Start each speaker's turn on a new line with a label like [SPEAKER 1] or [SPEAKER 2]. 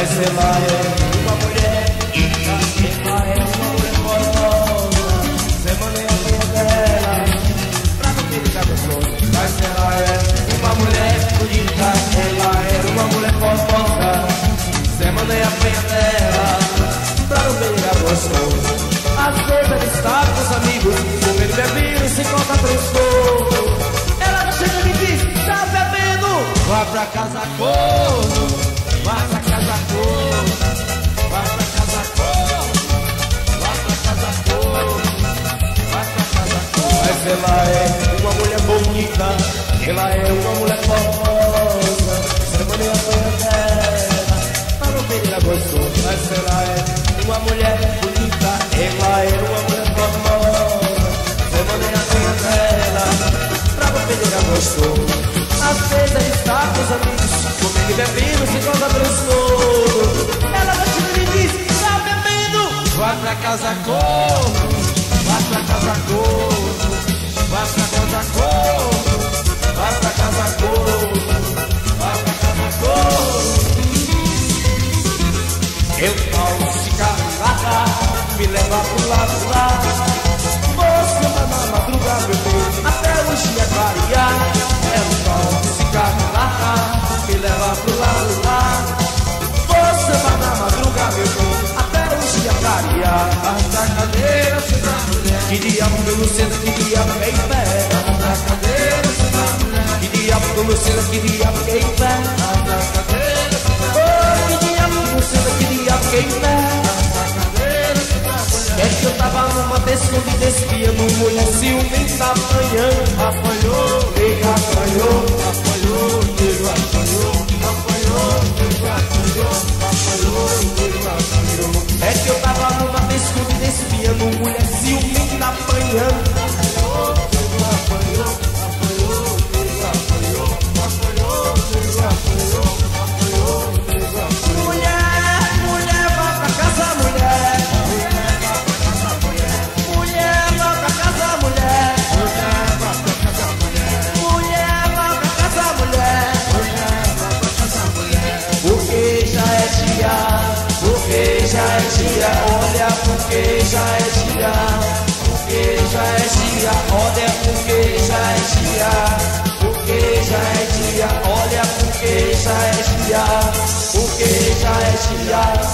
[SPEAKER 1] ela é uma mulher ela é uma mulher formosa. Semana a minha dela, pra não ficar gostoso. Mas ela é uma mulher bonita, ela é uma mulher formosa. Semana a minha dela, pra não ficar gostoso. Às vezes ela está com os amigos, comendo bebendo, se conta transtorno. Ela chega e me diz, tá bebendo? Vá pra casa corno. Pra pra pra pra. Mas ela é uma mulher bonita, ela é uma mulher formosa. Semana e apanha dela, para não gostoso. Mas ela é uma mulher bonita, ela é uma mulher formosa. Semana e apanha dela, para não gostoso. Vezes ela está com os amigos, comendo e bebendo, se gosta transtorno. Ela bate e diz, tá bebendo? Vai pra casa corno, vai pra casa corno, vai pra casa corno, vai pra casa corno, vai pra casa corno. Eu falo cigarra, me leva pro lado lá. Você lado lá. Você vai na meu até o dia clarear. Arrasta a cadeira, mulher. Que diabo centro, que diabo quem pé. Arrasta a cadeira, mulher. Que diabo centro, que diabo quem pé. Arrasta a cadeira, senta a mulher. Que diabo pelo centro, que diabo quem pé. É que eu tava numa descida despia no mulher ciumenta apanhando. Apanhou, dia, porque já é dia. Olha, porque já é dia. Porque já é dia, olha, porque já é dia. Porque já é dia, olha, porque já é dia. Porque já é dia.